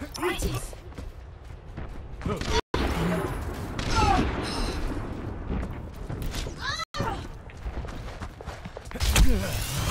Beauties. Ugh.